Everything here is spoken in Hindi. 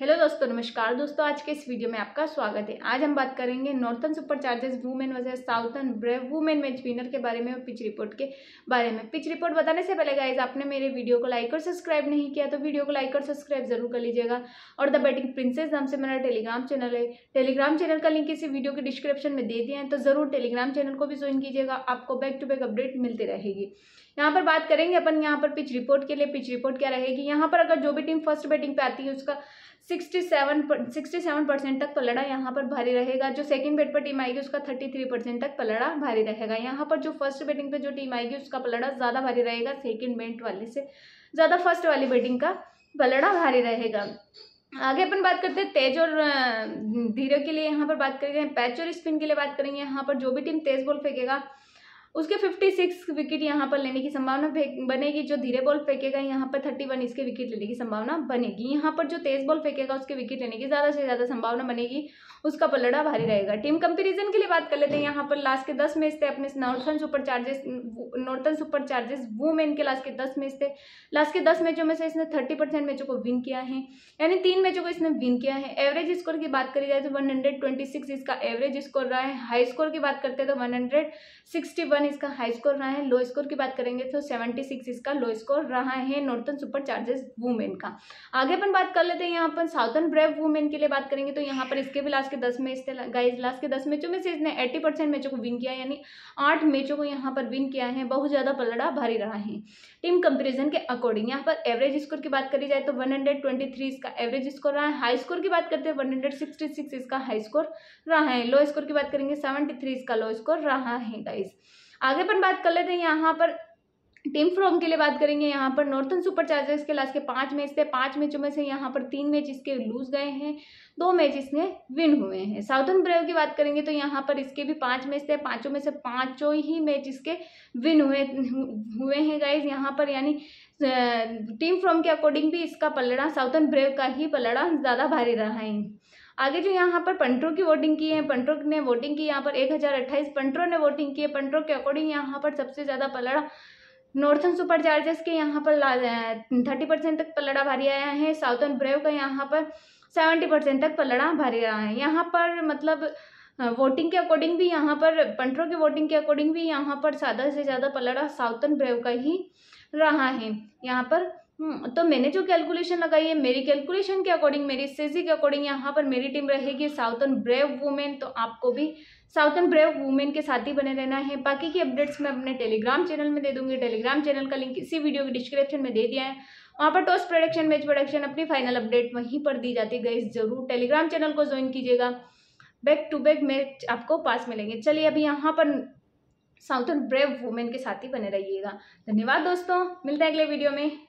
हेलो दोस्तों, नमस्कार दोस्तों, आज के इस वीडियो में आपका स्वागत है। आज हम बात करेंगे नॉर्थन सुपर चार्जेस वुमेन वजह Southern brave women match winner के बारे में और पिच रिपोर्ट के बारे में। पिच रिपोर्ट बताने से पहले गाइज़ आपने मेरे वीडियो को लाइक और सब्सक्राइब नहीं किया तो वीडियो को लाइक और सब्सक्राइब ज़रूर कर लीजिएगा। और द बैटिंग प्रिंसेस नाम से मेरा टेलीग्राम चैनल है। टेलीग्राम चैनल का लिंक इसी वीडियो के डिस्क्रिप्शन में दे दिया है तो ज़रूर टेलीग्राम चैनल को भी ज्वाइन कीजिएगा। आपको बैक टू बैक अपडेट मिलती रहेगी। यहाँ पर बात करेंगे अपन यहाँ पर पिच रिपोर्ट के लिए। पिच रिपोर्ट क्या रहेगी? यहाँ पर अगर जो भी टीम फ़र्स्ट बैटिंग पे आती है, उसका sixty seven sixty seven percent तक पलड़ा यहाँ पर भारी रहेगा। जो सेकंड बेट पर टीम आएगी, उसका थर्टी थ्री परसेंट तक पलड़ा भारी रहेगा। यहाँ पर जो फ़र्स्ट बेटिंग पे जो टीम आएगी, उसका पलड़ा ज़्यादा भारी रहेगा। सेकंड बेट वाले से ज़्यादा फ़र्स्ट वाली बेटिंग का पलड़ा भारी रहेगा। आगे अपन बात करते हैं तेज और धीरे के लिए यहाँ पर बात करेंगे। पैच और स्पिन के लिए बात करेंगे। यहाँ पर जो भी टीम तेज बॉल फेंकेगा उसके 56 विकेट यहाँ पर लेने की संभावना बनेगी, जो धीरे बॉल फेंकेगा, यहाँ पर 31 इसके विकेट लेने की संभावना बनेगी। यहाँ पर जो तेज बॉल फेंकेगा, उसके विकेट लेने की ज़्यादा से ज़्यादा संभावना बनेगी, उसका पलड़ा भारी रहेगा। टीम कंपेरिजन के लिए बात कर लेते हैं। यहाँ पर लास्ट के दस मैच थे अपने Northern super chargers Northern super chargers women के लास्ट के दस मैच थे लास्ट के दस मैचों में से इसने थर्टी परसेंट मैचों को विन किया है। यानी तीन मैचों को इसने विन किया है। एवरेज स्कोर की बात करी जाए तो वन इसका एवरेज स्कोर रहा है। हाई स्कोर की बात करते हैं तो वन वन इसका हाई स्कोर रहा है लो स्कोर की बात करेंगे तो सेवेंटी सिक्स इसका लो स्कोर रहा है नॉर्थन सुपर चार्जेस वुमेन का। आगे अपन बात कर लेते हैं, यहाँ पर साउथर्न ब्रेव वुमेन के लिए बात करेंगे तो यहाँ पर इसके भी लास्ट के दस मैच थे गाइज़ लास्ट के दस मैचों में से इसने एट्टी परसेंट मैचों को विन किया, यानी आठ मैचों को यहाँ पर विन किया है, बहुत ज़्यादा पलड़ा भारी रहा है। टीम कंपेरिजन के अकॉर्डिंग यहाँ पर एवरेज स्कोर की बात करी जाए तो वन इसका एवरेज स्कोर रहा है हाई स्कोर की बात करते हैं वन इसका हाई स्कोर रहा है लो स्कोर की बात करेंगे सेवेंटी इसका लो स्कोर रहा है गाइज़ आगे अपन बात कर लेते हैं, यहाँ पर टीम फ्रॉम के लिए बात करेंगे, यहाँ पर नॉर्थन सुपर चार्जर्स के लास्ट के पाँच मैच थे, पाँच मैचों में से यहाँ पर तीन मैच इसके लूज गए हैं, दो मैच इसने विन हुए हैं। साउथर्न ब्रेव की बात करेंगे तो यहाँ पर इसके भी पाँच मैच थे, पाँचों में से पाँचों ही मैच इसके विन हुए हुए हैं गाइज़ यहाँ पर यानी टीम फ्रॉम के अकॉर्डिंग भी इसका पलड़ा साउथर्न ब्रेव का ही पलड़ा ज़्यादा भारी रहा है। आगे जो यहाँ पर पंट्रो की वोटिंग की है पंट्रो ने वोटिंग की, यहाँ पर एक हज़ार अट्ठाईस पंटरों ने वोटिंग की है पंटरों के अकॉर्डिंग यहाँ पर सबसे ज़्यादा पलड़ा नॉर्थन सुपर चार्जर्स के यहाँ पर थर्टी परसेंट तक पलड़ा भारी आया है साउथर्न ब्रेव का यहाँ पर सेवेंटी परसेंट तक पलड़ा भारी रहा है। यहाँ पर मतलब वोटिंग के अकॉर्डिंग भी यहाँ पर पंटरों के वोटिंग के अकॉर्डिंग भी यहाँ पर ज़्यादा से ज़्यादा पलड़ा साउथर्न ब्रेव का ही रहा है। यहाँ पर तो मैंने जो कैलकुलेशन लगाई है, मेरी कैलकुलेशन के अकॉर्डिंग मेरी सीजी के अकॉर्डिंग यहाँ पर मेरी टीम रहेगी साउथर्न ब्रेव वुमेन तो आपको भी साउथर्न ब्रेव वुमेन के साथ ही बने रहना है। बाकी की अपडेट्स मैं अपने टेलीग्राम चैनल में दे दूँगी। टेलीग्राम चैनल का लिंक इसी वीडियो के डिस्क्रिप्शन में दे दिया है। वहाँ पर टॉस प्रोडक्शन मैच प्रोडक्शन अपनी फाइनल अपडेट वहीं पर दी जाती है। ज़रूर टेलीग्राम चैनल को ज्वाइन कीजिएगा। बैक टू बैक मैच आपको पास मिलेंगे। चलिए, अभी यहाँ पर साउथर्न ब्रेव वुमेन के साथ ही बने रहिएगा। धन्यवाद दोस्तों। मिलते हैं अगले वीडियो में।